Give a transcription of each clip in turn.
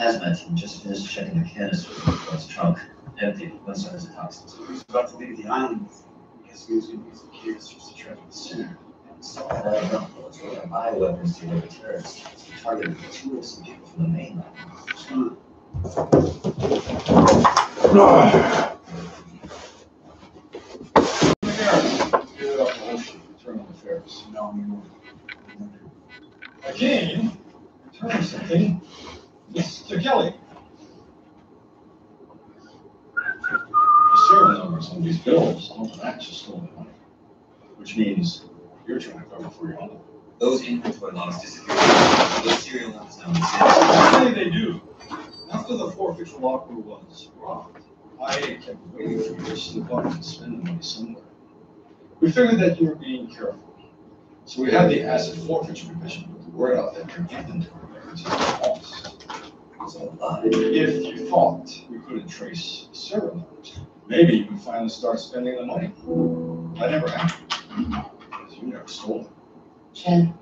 Hazmat team just finished checking the canister in his trunk. Empty, no signs of toxins. He's about to leave the island. I guess he was gonna use the canisters to track the center. So I don't know, it's really bioweapons to deliver terrorists. It's targeted tourists and people from the mainland. No, I'm Again, return something. Mr. Kelly. The serial numbers on these bills don't match the stolen money, which means you're trying to cover for your own. Those inventory logs disappeared. Those serial numbers don't exist. Actually, they do. After the forfeiture locker was robbed, I kept waiting for you to slip up and spend the money somewhere. We figured that you were being careful. So we had the asset forfeiture division put the word out that your inventory records are lost. It's a lie. If you thought we couldn't trace the serial numbers, maybe you would finally start spending the money. That never happened. Because you never stole it. Chen,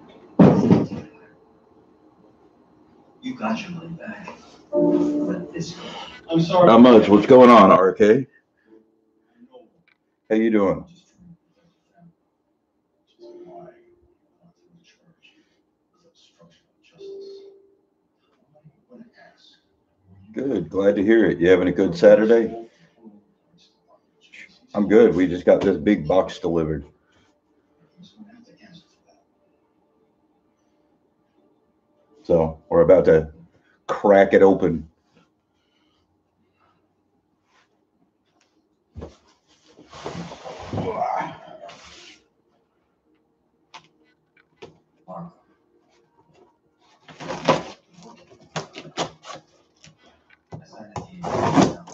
You got your money back. Let this go. I'm sorry. Not much. What's going on, RK? How you doing? Just trying to protect the family. Which is why I'm not in charge of obstruction of justice. I want to ask. Good. Glad to hear it. You having a good Saturday? I'm good. We just got this big box delivered. So we're about to crack it open. I signed a deed now.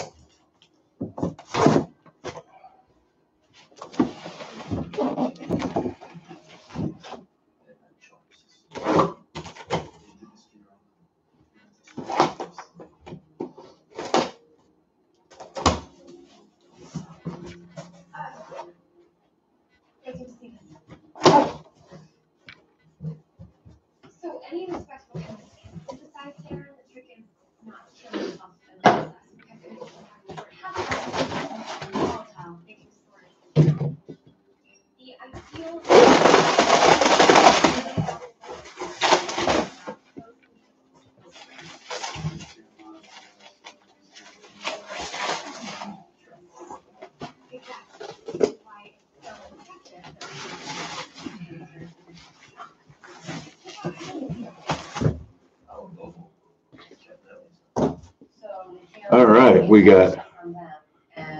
Good to see you. So any respectful candidates can synthesize Sarah, the trick is not killing yourself in the process. because it is for half of the volatile, they can store it. The ideal. Exactly. Why it's so effective. Oh, Noble. Check that one. so. All right, we got-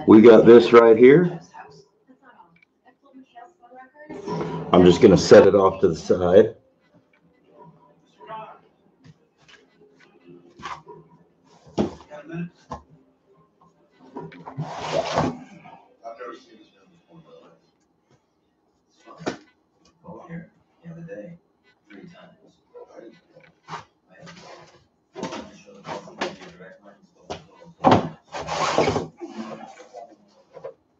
We got this right here. I'm just gonna set it off to the side. Got a minute? I've never seen this man before in my life. It's fine. Over here, the other day, three times. I didn't know. I had- I wanted to show the public that your direct line is still- still-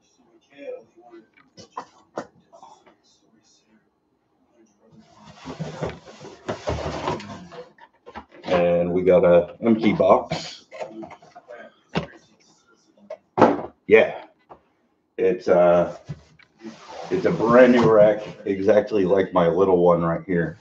So Mikhail, he wanted to prove that you comprehended his story, Sarah. And we got a empty box. Yeah. It's uh it's a brand new rack, exactly like my little one right here.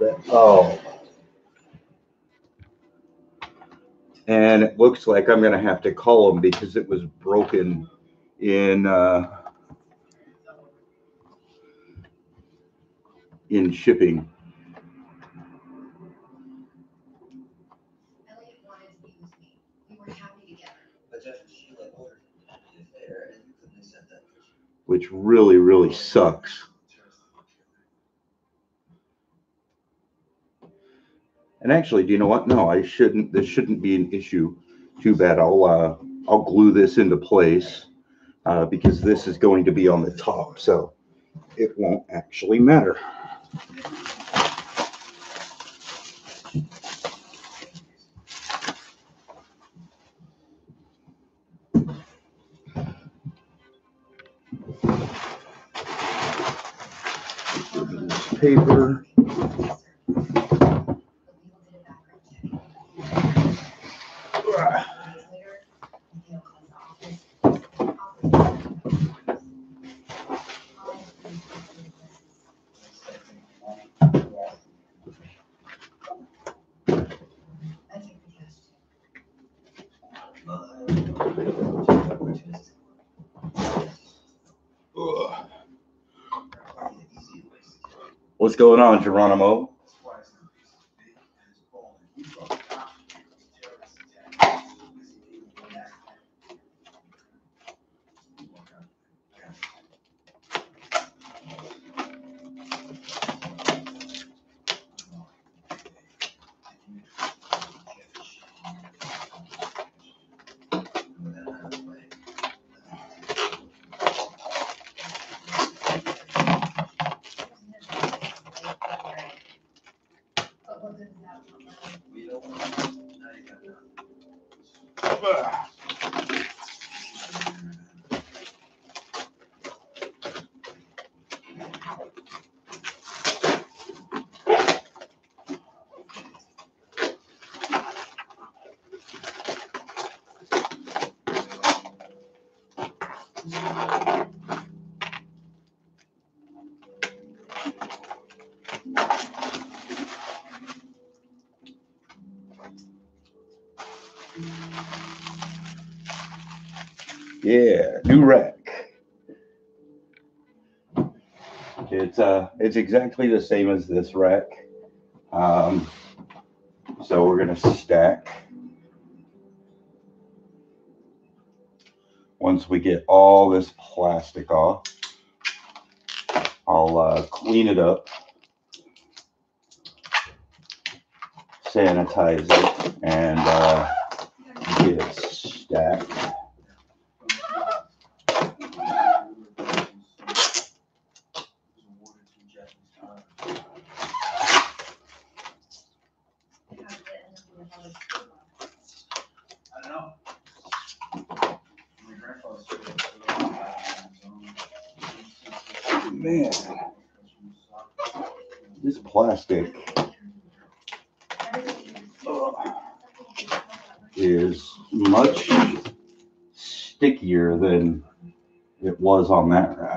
That, oh. And it looks like I'm gonna have to call them because it was broken in, uh, in shipping. Which really, really be with me. We were happy together. But Jeff, Sheila ordered it there, and you couldn't accept that. which really, really sucks. And actually, do you know what? No, I shouldn't, this shouldn't be an issue. Too bad. I'll, uh, I'll glue this into place, uh, because this is going to be on the top, so it won't actually matter. Paper. What's going on, Geronimo? Yeah, new rack. It's uh, it's exactly the same as this rack. Um, so we're gonna stack. Once we get all this plastic off, I'll uh, clean it up, sanitize it, and uh, get it stacked. I don't know. My grandfather said it was on his own. Man, this plastic is much stickier than it was on that rack.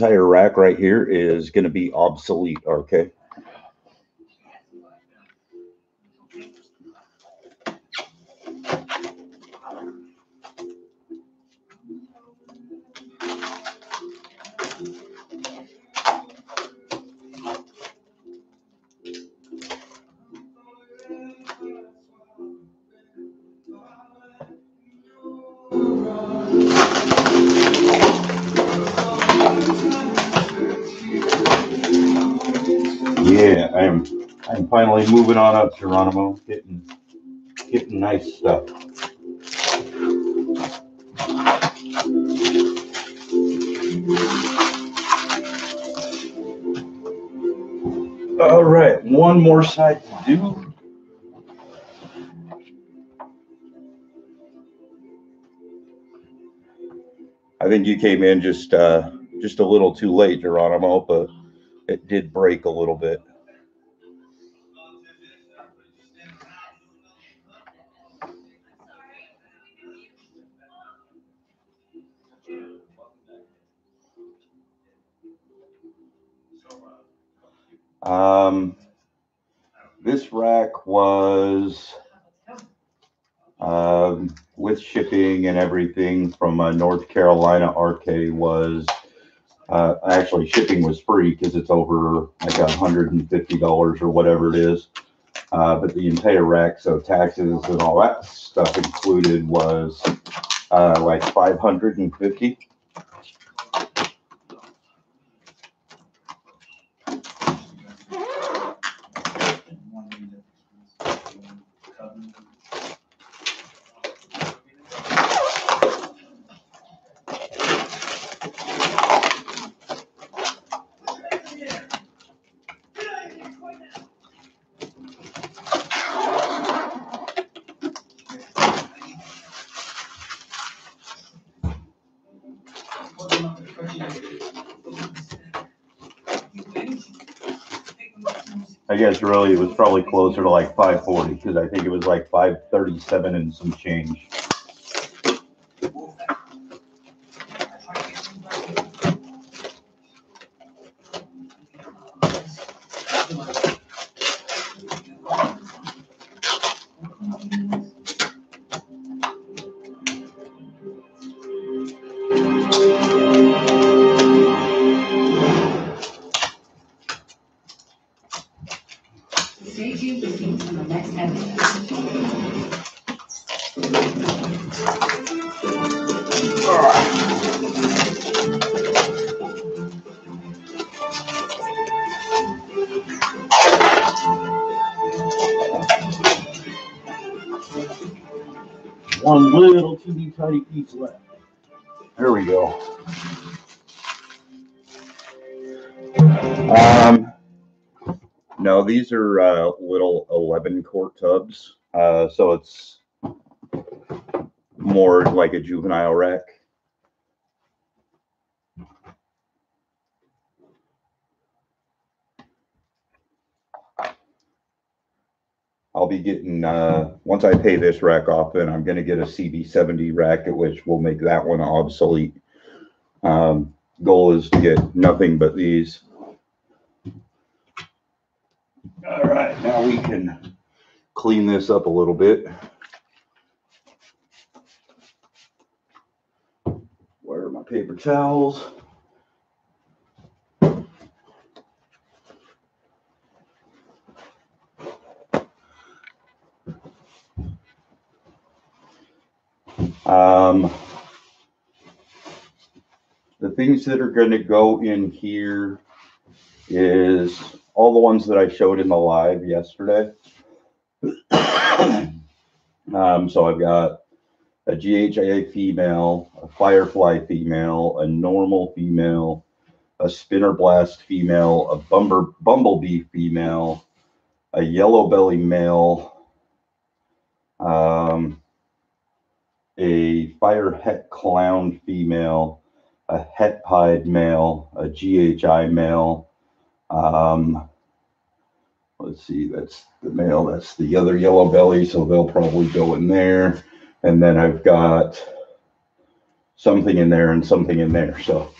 Entire rack right here is going to be obsolete. Okay. Finally moving on up, Geronimo. Getting getting nice stuff. All right, one more side to do. I think you came in just, uh, just a little too late, Geronimo, but it did break a little bit. Um, this rack was um, with shipping and everything from a North Carolina. RK was uh, actually shipping was free because it's over like $150 or whatever it is. Uh, but the entire rack, so taxes and all that stuff included, was uh, like 550 probably closer to like five forty, because I think it was like five thirty-seven and some change. Piece left. There we go. Um, no, these are, uh, little eleven quart tubs, uh, so it's more like a juvenile rack. I'll be getting, uh, once I pay this rack off, then I'm gonna get a CB seventy rack, at which will make that one obsolete. Um, goal is to get nothing but these. All right, now we can clean this up a little bit. Where are my paper towels? Um, the things that are gonna go in here is all the ones that I showed in the live yesterday. Um, so I've got a GHA female, a Firefly female, a normal female, a Spinner Blast female, a Bumber, Bumblebee female, a Yellow Belly male, um, a Fire Het Clown female, a Het Pied male, a GHI male, um, let's see, that's the male, that's the other yellow belly, so they'll probably go in there. And then I've got something in there and something in there, so.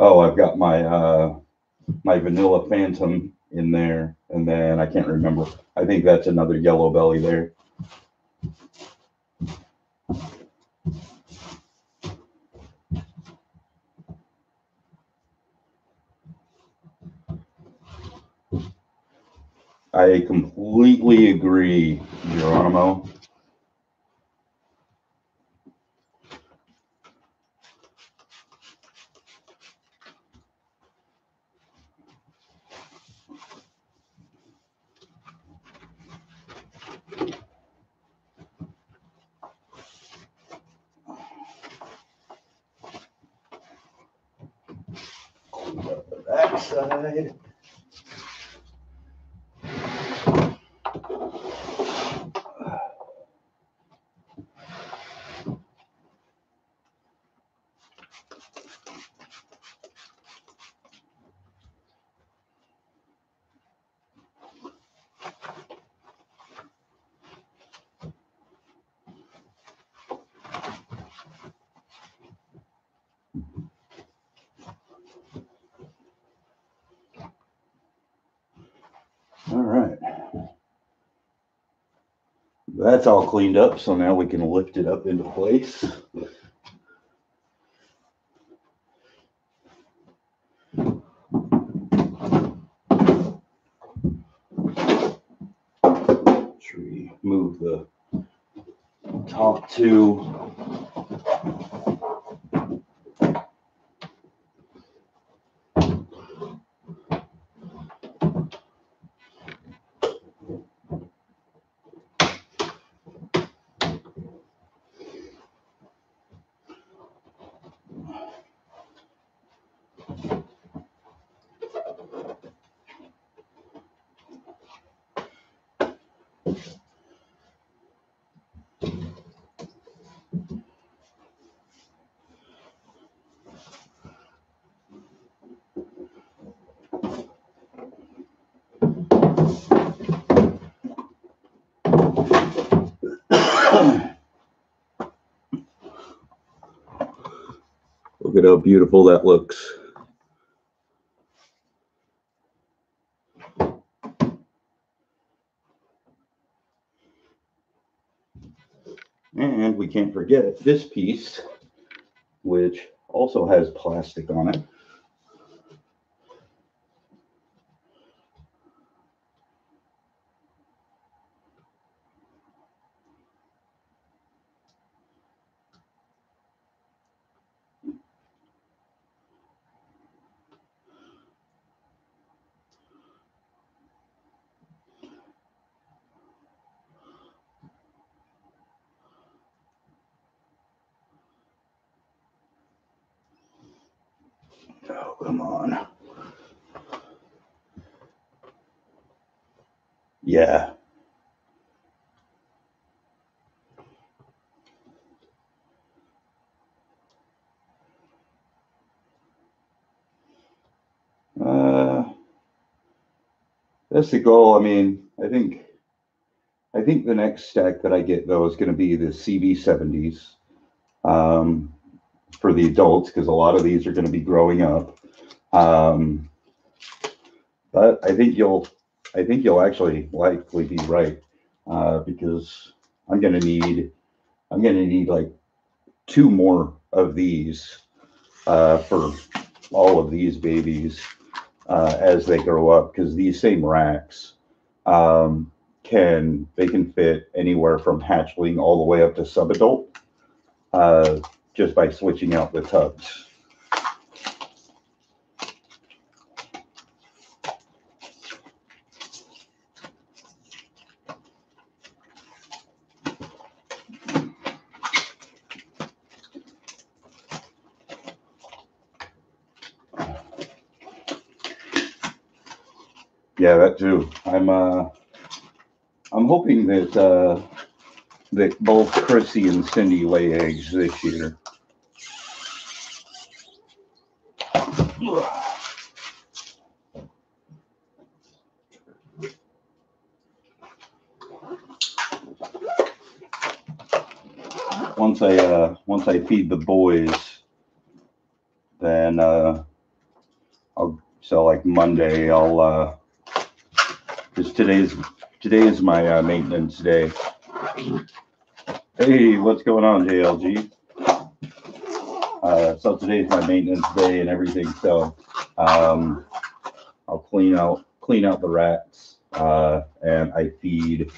Oh, I've got my, uh, my vanilla phantom in there, and then I can't remember. I think that's another yellow belly there. I completely agree, Geronimo. Backside. All right. That's all cleaned up, so now we can lift it up into place. Should we move the top two? Look at how beautiful that looks. And we can't forget this piece, which also has plastic on it. Oh, come on. Yeah. Uh, that's the goal. I mean, I think, I think the next stack that I get though is going to be the CV70s. Um, for the adults because a lot of these are going to be growing up. Um, but I think you'll, I think you'll actually likely be right uh, because I'm going to need, I'm going to need like two more of these uh, for all of these babies uh, as they grow up because these same racks um, can they can fit anywhere from hatchling all the way up to subadult. Uh, just by switching out the tubs. Yeah, that too. I'm uh I'm hoping that uh that both Chrissy and Cindy lay eggs this year. Once I uh once I feed the boys, then uh I'll so like Monday I'll uh because today's today is my uh, maintenance day. Hey, what's going on, JLG? Uh, so is my maintenance day and everything, so, um, I'll clean out, clean out the rats, uh, and I feed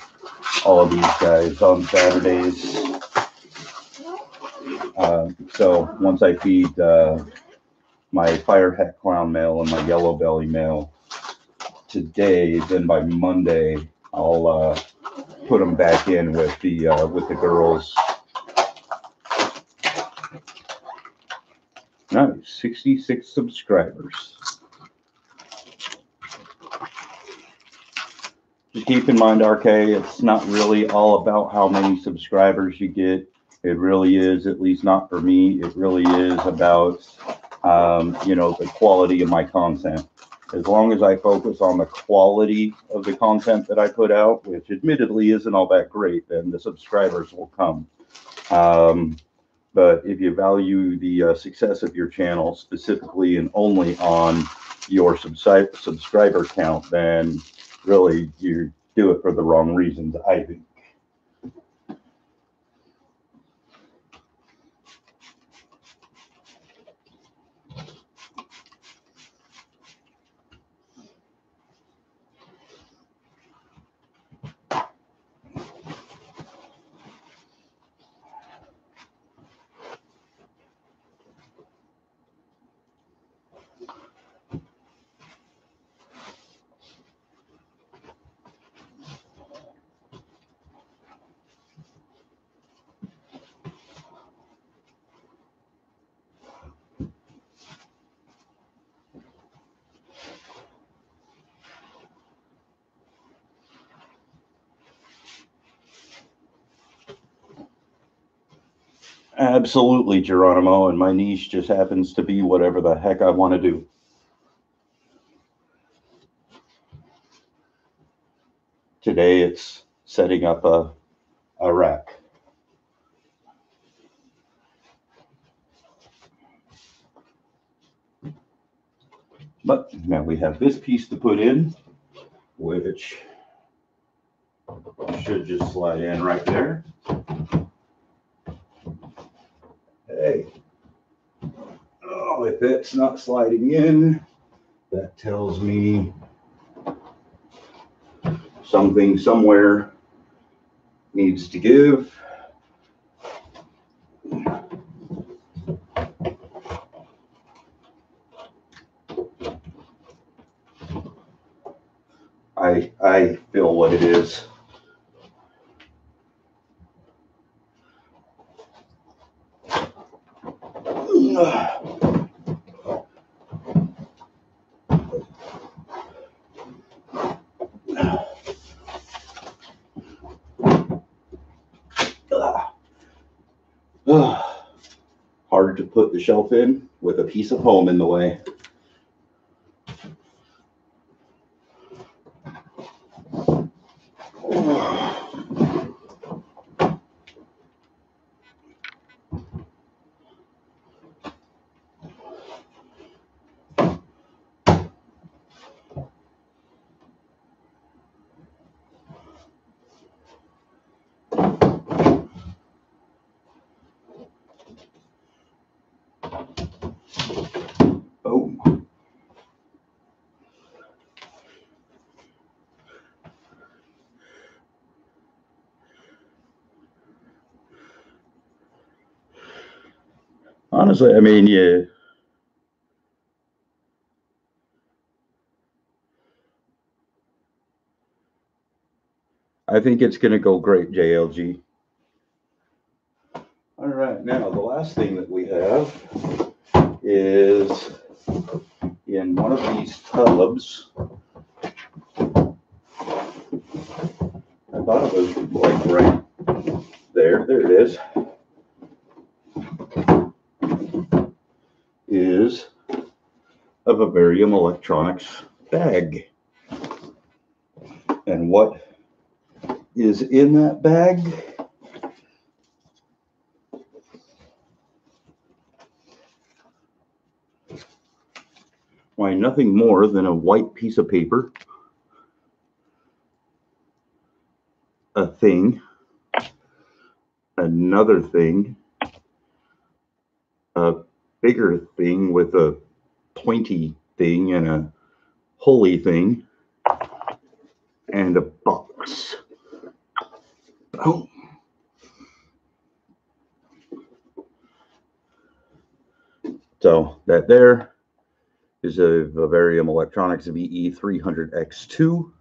all of these guys on Saturdays. Uh, so once I feed, uh, my fire het clown male and my yellow belly male today, then by Monday, I'll, uh, put them back in with the, uh, with the girls. Nice, sixty-six subscribers. just keep in mind, RK, it's not really all about how many subscribers you get. It really is, at least not for me, it really is about, um, you know, the quality of my content. As long as I focus on the quality of the content that I put out, which admittedly isn't all that great, then the subscribers will come. Um, but if you value the uh, success of your channel specifically and only on your subscribe subscriber count, then really you do it for the wrong reasons, I think. Absolutely, Geronimo, and my niche just happens to be whatever the heck I want to do. Today it's setting up a, a rack. But now we have this piece to put in, which should just slide in right there. Hey. Oh, it's not sliding in, that tells me something somewhere needs to give. I, I feel what it is. Hard to put shelf in with a piece of home in the way. I mean, yeah. I think it's gonna go great, JLG. All right, now the last thing that we have is in one of these tubs. I thought it was like right there, there it is. Is a Vivarium Electronics bag. And what is in that bag? Why, nothing more than a white piece of paper, a thing, another thing, a bigger thing with a pointy thing and a holy thing, and a box. Boom. So that there is a Vivarium Electronics VE300X2,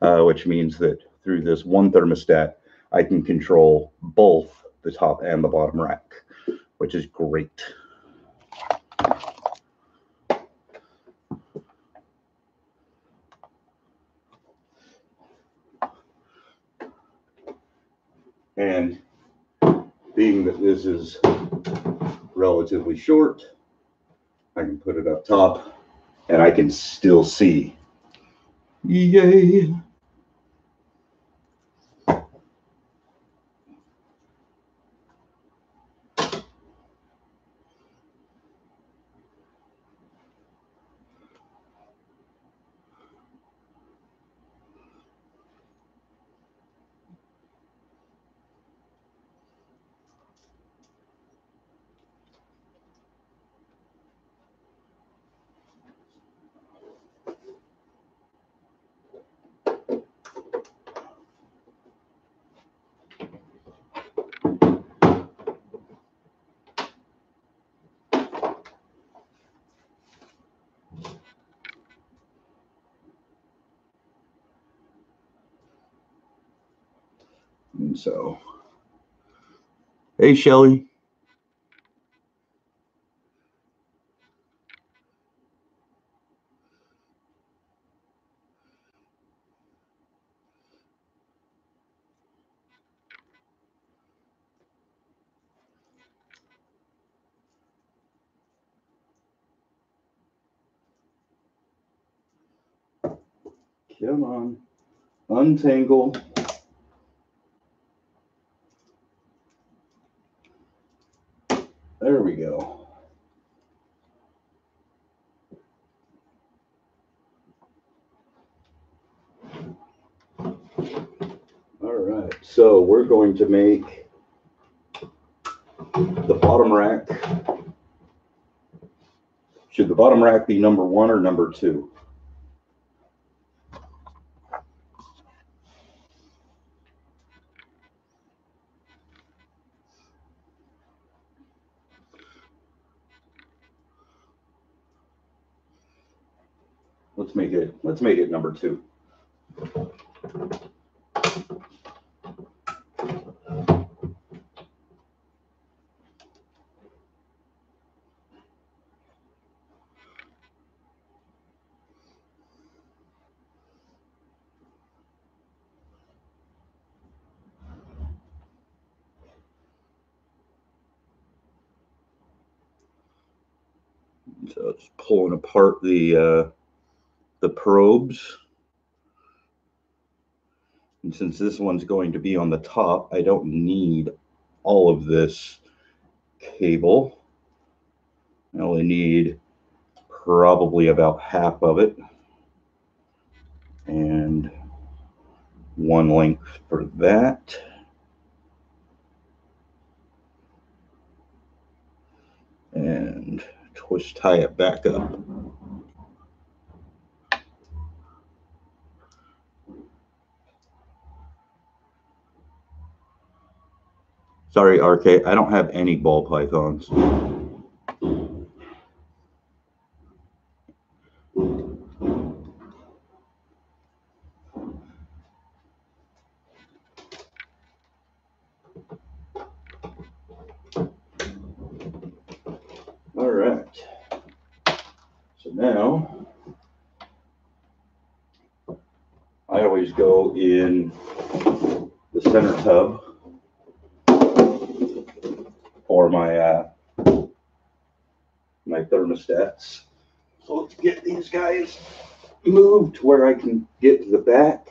uh, which means that through this one thermostat, I can control both the top and the bottom rack, which is great. And being that this is relatively short, I can put it up top and I can still see. Yay. And so, hey, Shelly. Come on, untangle. There we go. All right, so we're going to make the bottom rack. Should the bottom rack be number one or number two? Let's make it, let's make it number two. So it's pulling apart the, uh, the probes. And since this one's going to be on the top, I don't need all of this cable. I only need probably about half of it. And one length for that. And twist tie it back up. Sorry, RK, I don't have any ball pythons. All right. So now I always go in the center tub for my uh, my thermostats. So let's get these guys moved to where I can get to the back.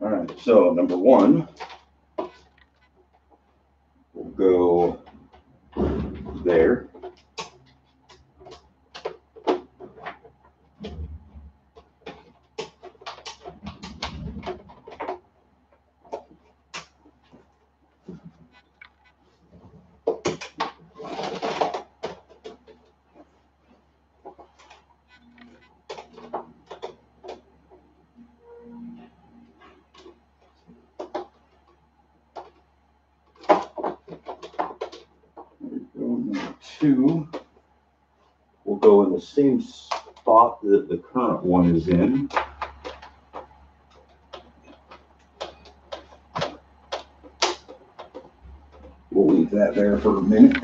All right, so number one, we'll go there. There we go, number two. We'll go in the same spot the current one is in. We'll leave that there for a minute.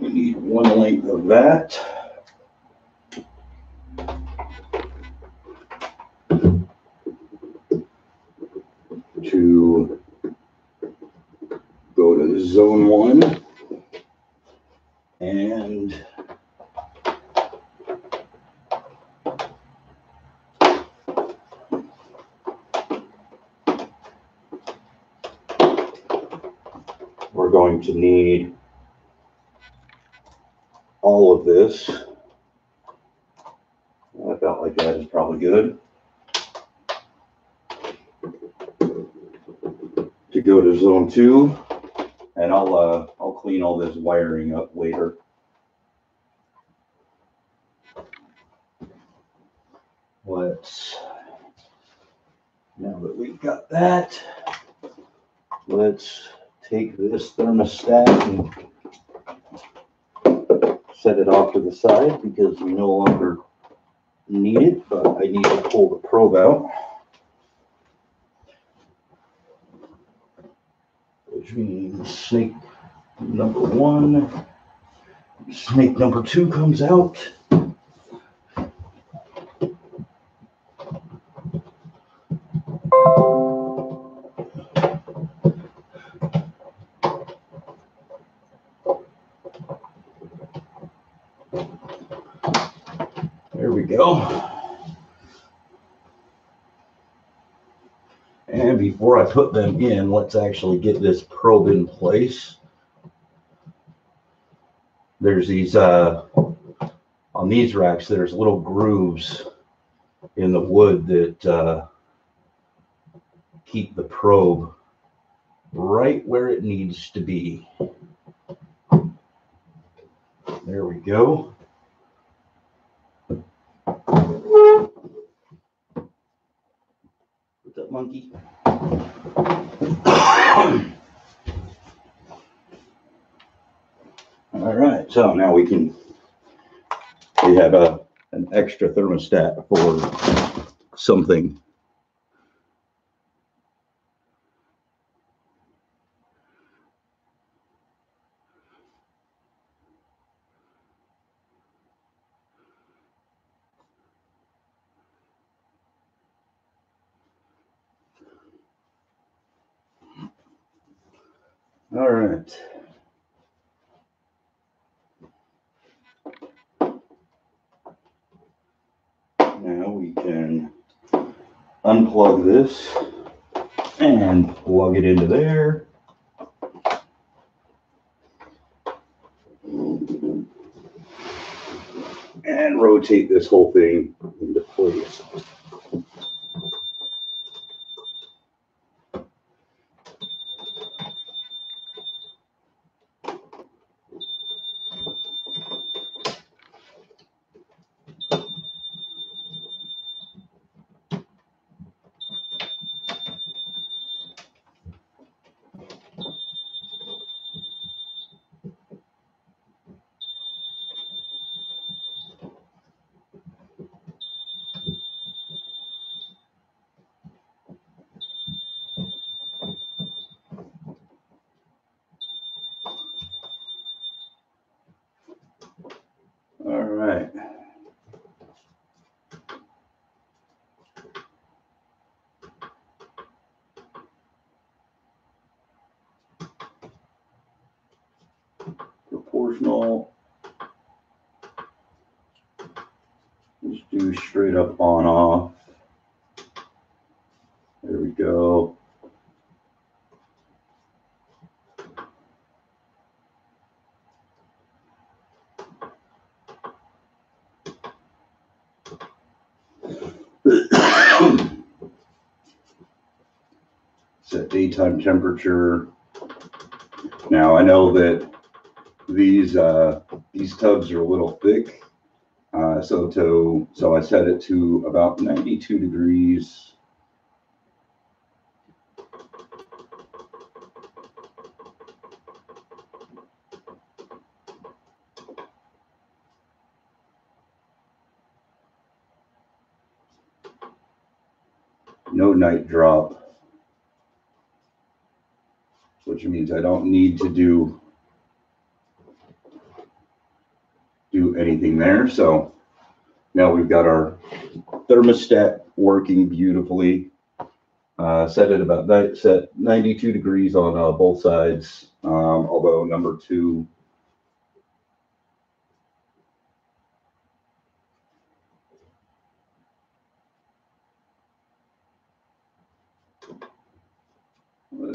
we need one length of that. To go to zone one. And we're going to need all of this. I felt like that is probably good. To go to zone two, and I'll, uh, I'll clean all this wiring up later. Let's, now that we've got that, let's take this thermostat and set it off to the side because we no longer need it, but I need to pull the probe out. Snake number one, snake number two comes out. Put them in, let's actually get this probe in place. There's these, uh, on these racks, there's little grooves in the wood that, uh, keep the probe right where it needs to be. There we go. What's up, monkey? All right, so now we can, we have a, an extra thermostat for something. All right. Unplug this and plug it into there. And rotate this whole thing into place. All right. Proportional. Just do straight up on off. There we go. Set temperature. Now, I know that these, uh, these tubs are a little thick. Uh, so to, so I set it to about ninety-two degrees. No night drop. Means I don't need to do do anything there. So now we've got our thermostat working beautifully. Uh, set at about set 92 degrees on uh, both sides. Um, although number two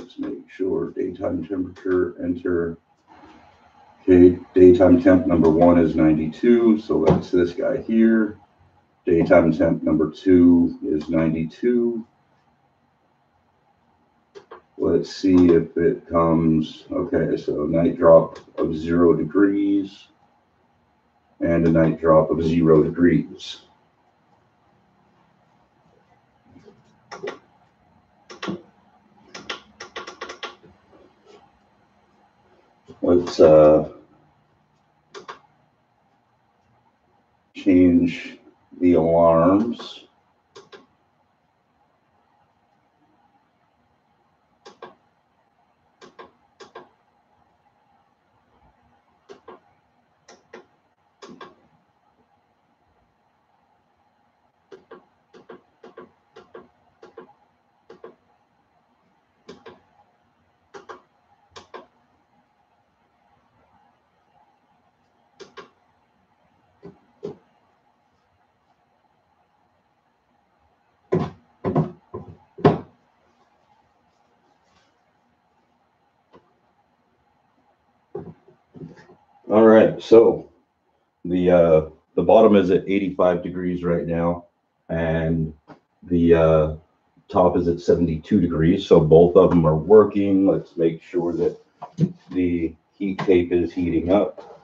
Let's make sure daytime temperature, enter. Okay, daytime temp number one is ninety-two, so that's this guy here. Daytime temp number two is ninety-two. Let's see if it comes, okay, so night drop of zero degrees. And a night drop of zero degrees. Let's, uh, change the alarms. All right, so the, uh, the bottom is at eighty-five degrees right now. And the, uh, top is at seventy-two degrees, so both of them are working. Let's make sure that the heat tape is heating up.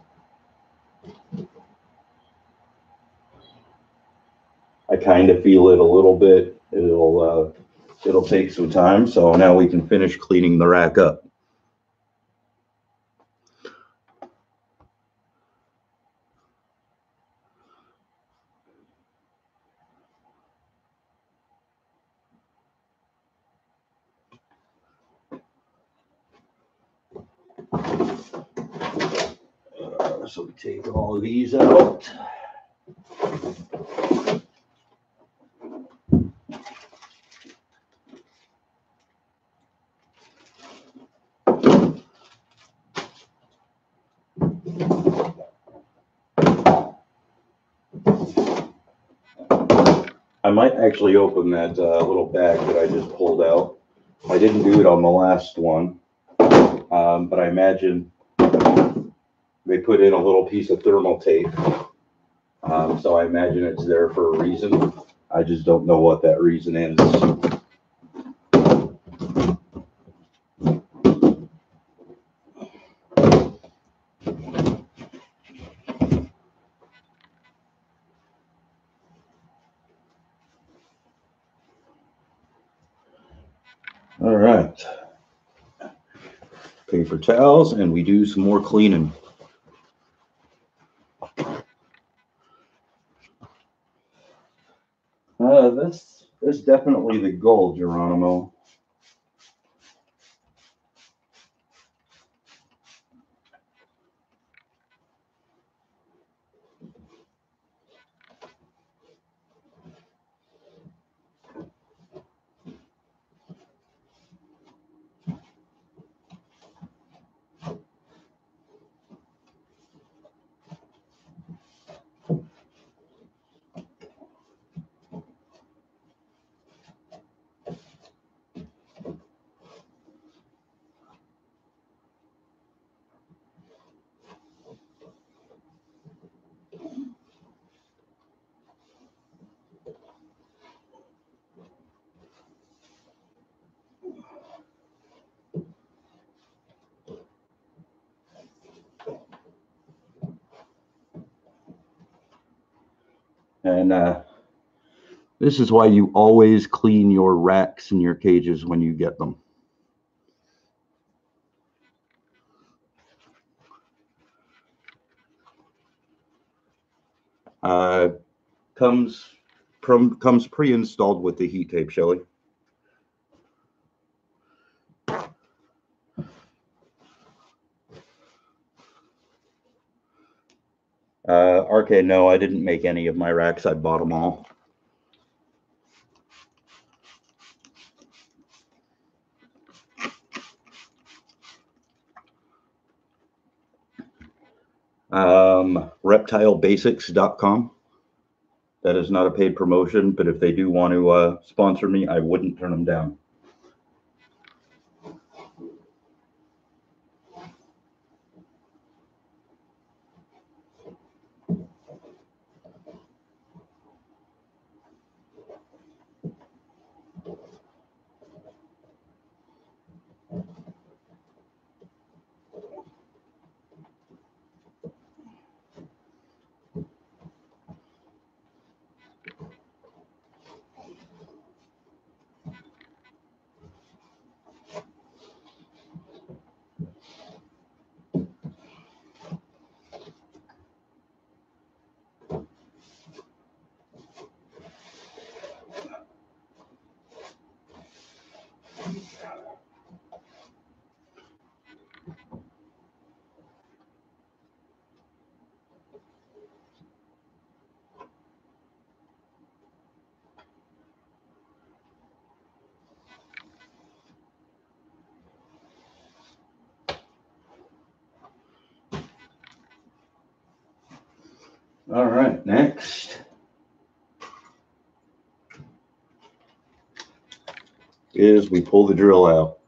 I kind of feel it a little bit. It'll, uh, it'll take some time, so now we can finish cleaning the rack up. Uh, So we take all these out. I might actually open that uh, little bag that I just pulled out. I didn't do it on the last one, um, but I imagine they put in a little piece of thermal tape. Um, so I imagine it's there for a reason. I just don't know what that reason is. All right. Paper towels and we do some more cleaning. Uh, this definitely the goal, Geronimo. And uh, this is why you always clean your racks and your cages when you get them. Uh, comes from comes pre-installed with the heat tape, Shelley. Uh, RK, no, I didn't make any of my racks. I bought them all. Um, reptilebasics.com. That is not a paid promotion, but if they do want to, uh, sponsor me, I wouldn't turn them down. All right, next. Is we pull the drill out.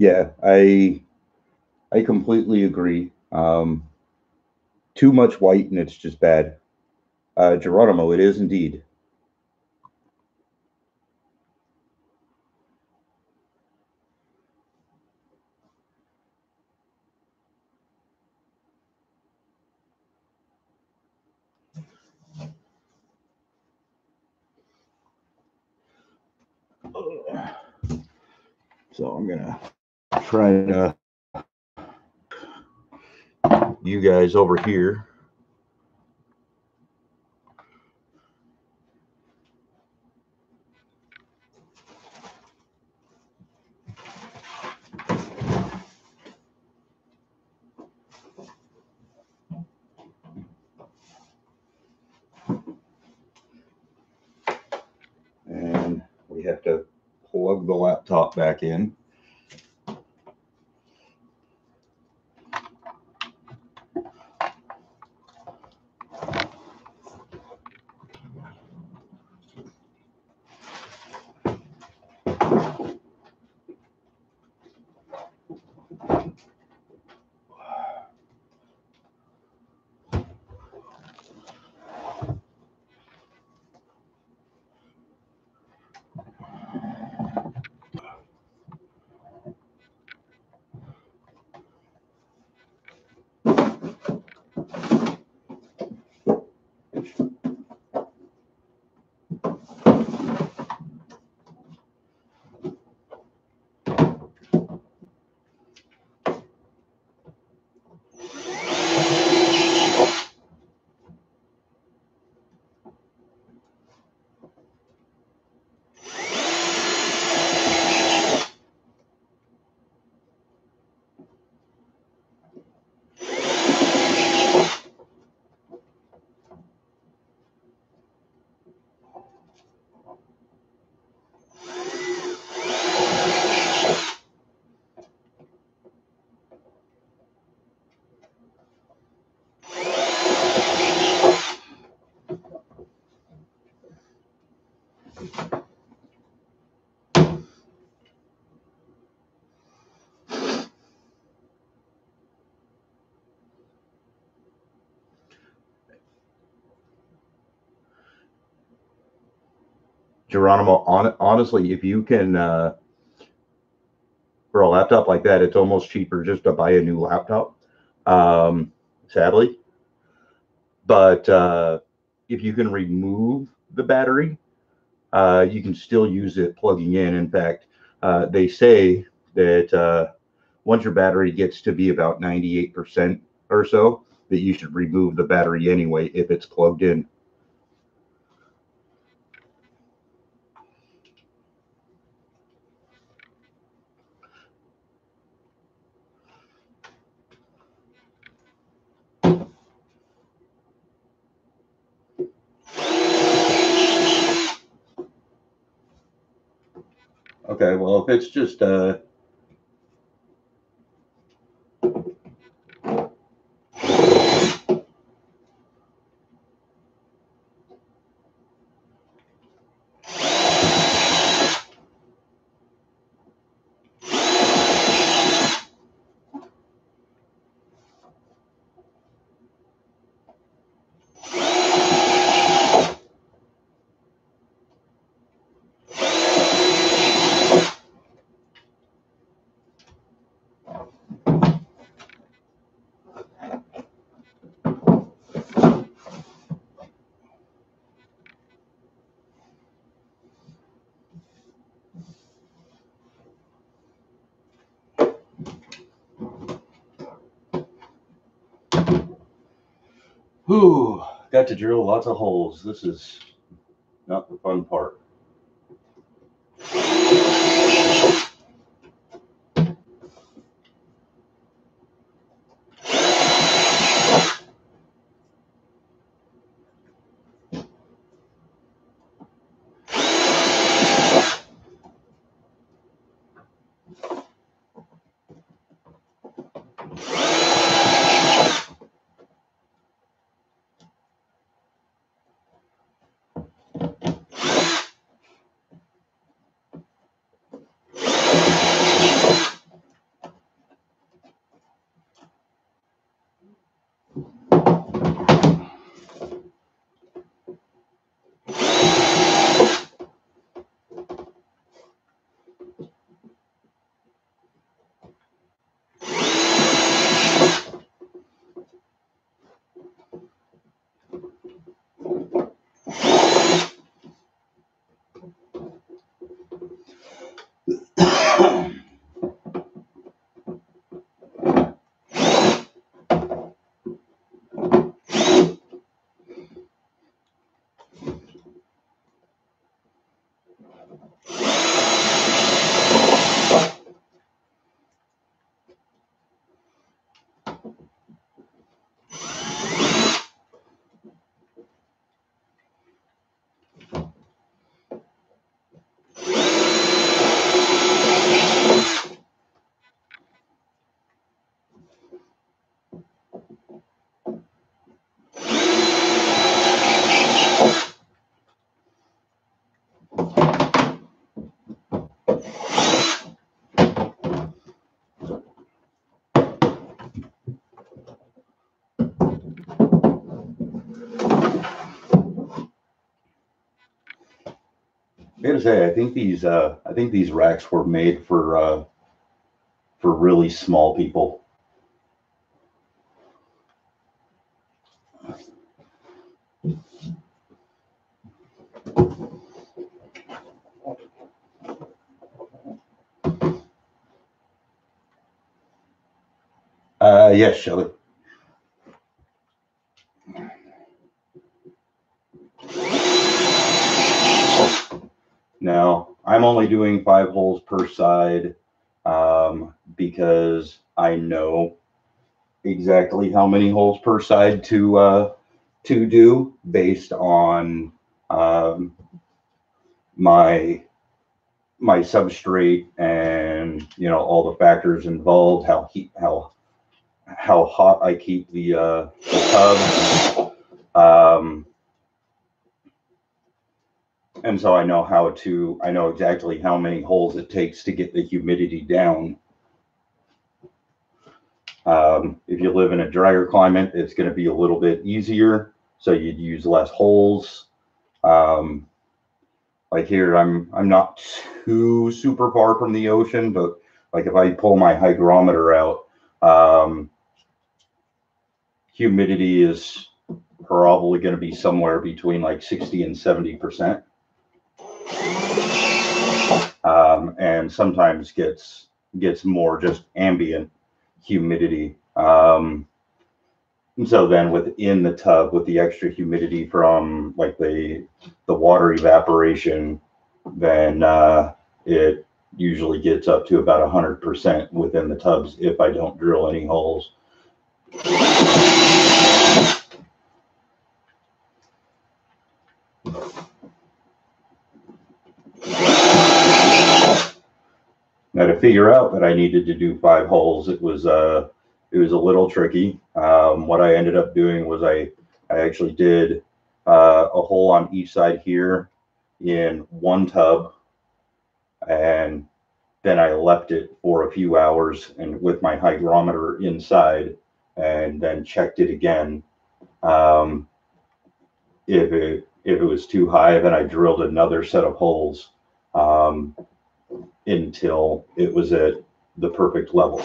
Yeah, I I completely agree. Um, too much white and it's just bad. Uh, Geronimo, it is indeed. So I'm gonna Trying to you guys over here. And we have to plug the laptop back in. Geronimo, on, honestly, if you can, uh, for a laptop like that, it's almost cheaper just to buy a new laptop. Um, sadly, but uh, if you can remove the battery, uh, you can still use it plugging in. In fact, uh, they say that uh, once your battery gets to be about 98% or so, that you should remove the battery anyway if it's plugged in. Okay, well, if it's just uh Whew, got to drill lots of holes. This is not the fun part. Gonna say, I think these, uh, I think these racks were made for, uh, for really small people. Uh, yes, Shelley. No, I'm only doing five holes per side, um, because I know exactly how many holes per side to, uh, to do based on, um, my, my substrate and, you know, all the factors involved, how heat, how, how hot I keep the, uh, the tub. Um, and so I know how to, I know exactly how many holes it takes to get the humidity down. Um, if you live in a drier climate, it's gonna be a little bit easier, so you'd use less holes. Um, like here, I'm, I'm not too super far from the ocean, but like if I pull my hygrometer out, um, humidity is probably gonna be somewhere between like sixty and seventy percent um, and sometimes gets gets more just ambient humidity. Um, so then within the tub, with the extra humidity from like the the water evaporation, then uh, it usually gets up to about hundred percent within the tubs if I don't drill any holes. Figure out that I needed to do five holes, it was uh, it was a little tricky. Um, what I ended up doing was I I actually did uh, a hole on each side here in one tub, and then I left it for a few hours and with my hygrometer inside, and then checked it again. Um, if it if it was too high, then I drilled another set of holes. Um, until it was at the perfect level.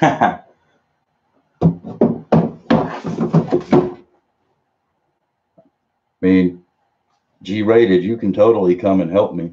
I mean, G rated, you can totally come and help me.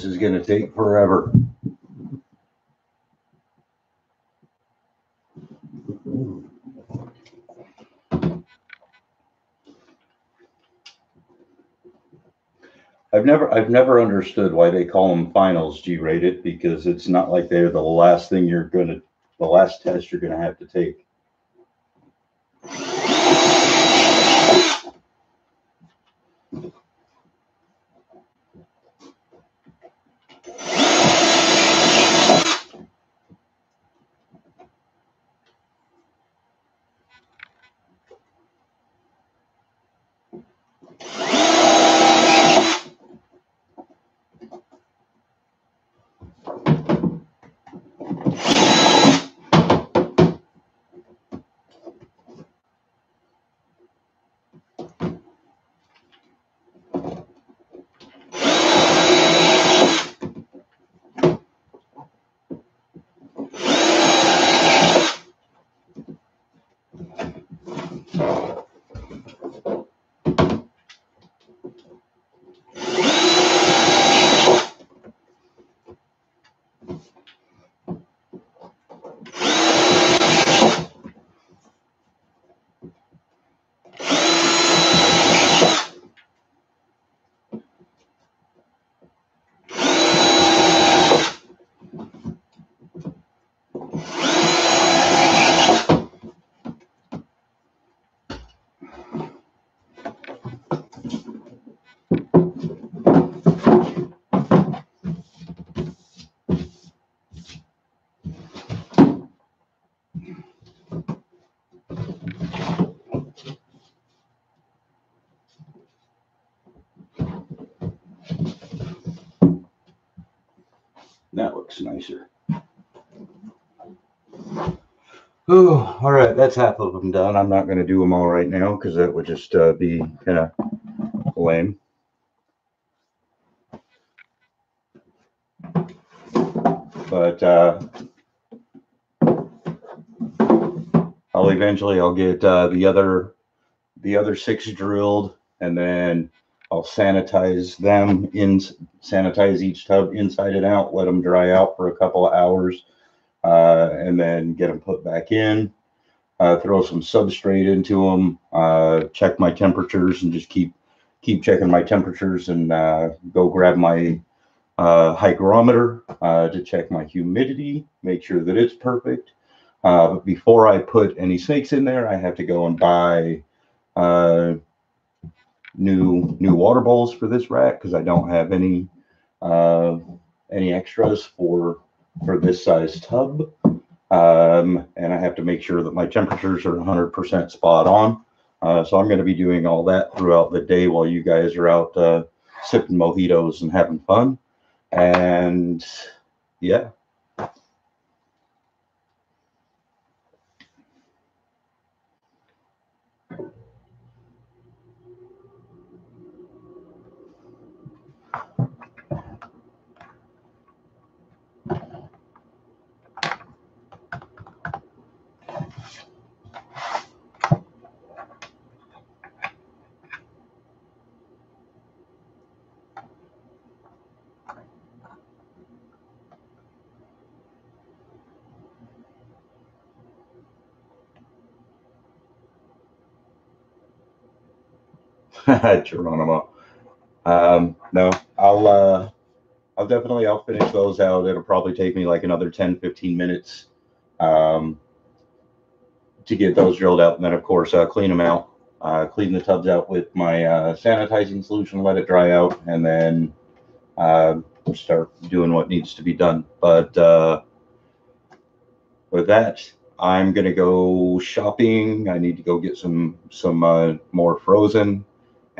This is gonna take forever. I've never, I've never understood why they call them finals G-rated because it's not like they're the last thing you're gonna, the last test you're gonna have to take. Nicer. All right, that's half of them done. I'm not gonna do them all right now because that would just uh, be kind of lame. But uh, I'll eventually I'll get uh, the other the other six drilled and then I'll sanitize them in sanitize each tub inside and out, let them dry out for a couple of hours, uh, and then get them put back in. Uh, throw some substrate into them, uh, check my temperatures, and just keep keep checking my temperatures, and uh, go grab my uh, hygrometer uh, to check my humidity, make sure that it's perfect. But before I put any snakes in there, I have to go and buy new new water bowls for this rack because I don't have any uh, any extras for for this size tub. Um, and I have to make sure that my temperatures are 100% spot on. Uh, so I'm going to be doing all that throughout the day while you guys are out uh, sipping mojitos and having fun. And yeah, Geronimo. Um, no, I'll, uh, I'll definitely, I'll finish those out. It'll probably take me like another 10, 15 minutes, um, to get those drilled out. And then of course, uh, clean them out, uh, clean the tubs out with my, uh, sanitizing solution, let it dry out and then, uh, start doing what needs to be done. But, uh, with that, I'm gonna go shopping. I need to go get some, some, uh, more frozen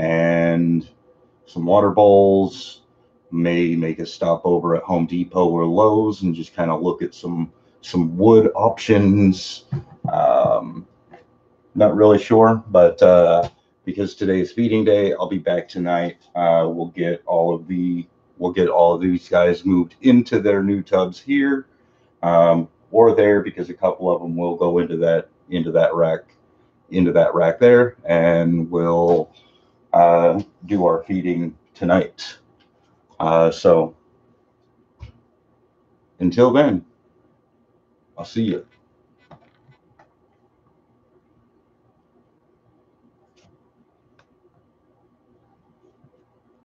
and some water bowls. May make a stop over at Home Depot or Lowe's and just kind of look at some some wood options. Um, not really sure, but uh, because today is feeding day, I'll be back tonight. Uh, we'll get all of the we'll get all of these guys moved into their new tubs here um, or there because a couple of them will go into that into that rack into that rack there and we'll uh, do our feeding tonight. Uh, so until then, I'll see you.